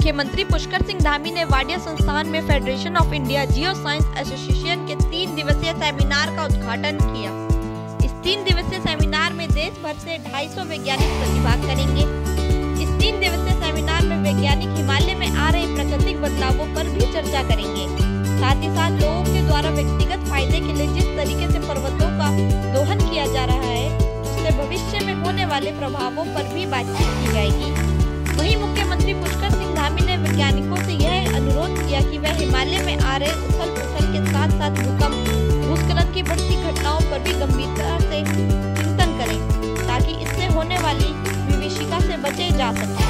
मुख्यमंत्री पुष्कर सिंह धामी ने वाडिया संस्थान में federation of India geoscience association के तीन दिवसीय सेमिनार का उद्घाटन किया। इस तीन दिवसीय सेमिनार में देश भर से 250 वैज्ञानिक प्रतिभाग करेंगे। इस तीन दिवसीय सेमिनार में वैज्ञानिक हिमालय में आ रहे प्राकृतिक बदलावों पर भी चर्चा करेंगे। साथ ही साथ लोगों के द्वारा व्यक्तिगत फ़ायदे के लिए जिस तरीके से पर्वतों का दोहन किया जा रहा है, उससे भविष्य में होने वाले प्रभावों पर भी बातचीत की जाएगी। वहीं मुख्यमंत्री पुष्कर भी गंभीरता से चिंतन करें, ताकि इससे होने वाली विभीषिका से बचे जा सके।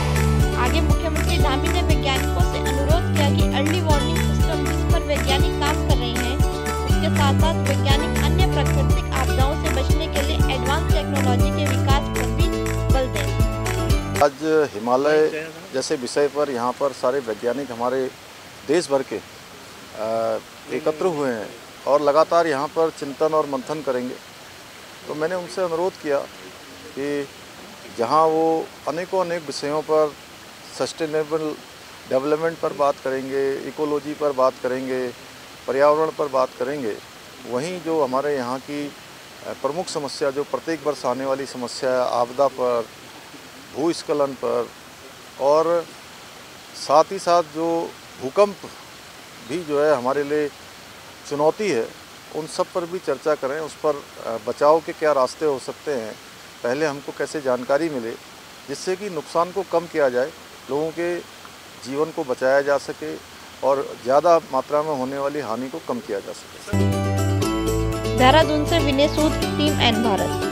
आगे मुख्यमंत्री धामी ने वैज्ञानिकों से अनुरोध किया कि अर्ली वार्निंग सिस्टम जिस पर वैज्ञानिक काम कर रहे हैं, उसके साथ साथ वैज्ञानिक अन्य प्राकृतिक आपदाओं से बचने के लिए एडवांस टेक्नोलॉजी के विकास पर भी बल दें। आज हिमालय जैसे विषय पर यहाँ पर सारे वैज्ञानिक हमारे देश भर के एकत्र हुए हैं। और लगातार यहाँ पर चिंतन और मंथन करेंगे। तो मैंने उनसे अनुरोध किया कि जहाँ वो अनेकों अनेक विषयों पर सस्टेनेबल डेवलपमेंट पर बात करेंगे इकोलॉजी पर बात करेंगे, पर्यावरण पर बात करेंगे, वहीं जो हमारे यहाँ की प्रमुख समस्या, जो प्रत्येक वर्ष आने वाली समस्या है, आपदा पर, भूस्खलन पर, और साथ ही साथ जो भूकंप भी जो है हमारे लिए चुनौती है, उन सब पर भी चर्चा करें, उस पर बचाव के क्या रास्ते हो सकते हैं, पहले हमको कैसे जानकारी मिले, जिससे कि नुकसान को कम किया जाए, लोगों के जीवन को बचाया जा सके और ज़्यादा मात्रा में होने वाली हानि को कम किया जा सके। देहरादून से विनय सूद, टीम एन भारत।